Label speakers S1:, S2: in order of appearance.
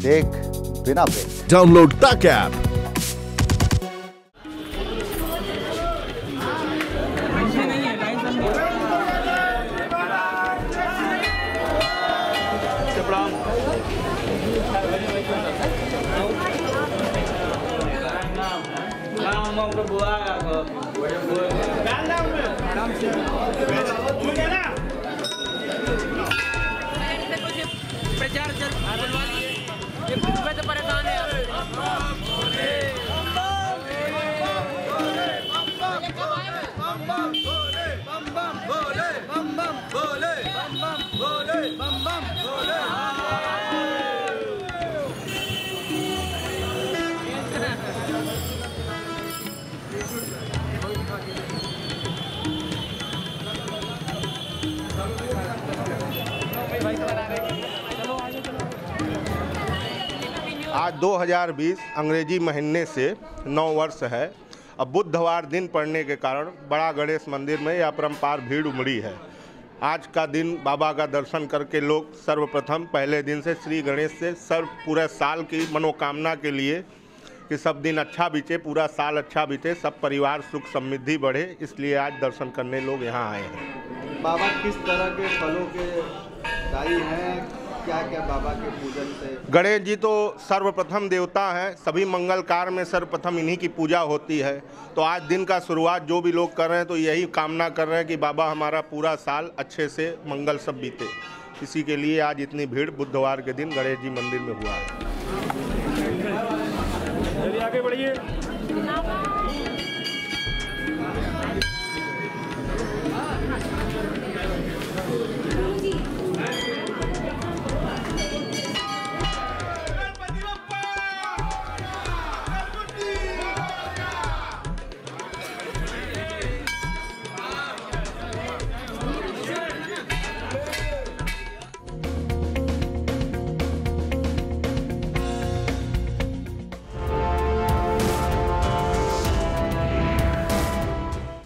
S1: देख बिना break
S2: Download Tak app.
S3: ngomong ke buah
S4: आज 2020 अंग्रेज़ी महीने से नौ वर्ष है। अब बुधवार दिन पड़ने के कारण बड़ा गणेश मंदिर में यह परम्पार भीड़ उमड़ी है। आज का दिन बाबा का दर्शन करके लोग सर्वप्रथम पहले दिन से श्री गणेश से सर्व पूरे साल की मनोकामना के लिए कि सब दिन अच्छा बीते, पूरा साल अच्छा बीते, सब परिवार सुख समृद्धि बढ़े, इसलिए आज दर्शन करने लोग यहाँ आए हैं।
S1: बाबा किस तरह के फलों के दाई हैं? क्या क्या बाबा के पूजन से?
S4: गणेश जी तो सर्वप्रथम देवता हैं। सभी मंगल कार्य में सर्वप्रथम इन्हीं की पूजा होती है। तो आज दिन का शुरुआत जो भी लोग कर रहे हैं तो यही कामना कर रहे हैं कि बाबा हमारा पूरा साल अच्छे से मंगल सब बीते। इसी के लिए आज इतनी भीड़ बुधवार के दिन गणेश जी मंदिर में हुआ है।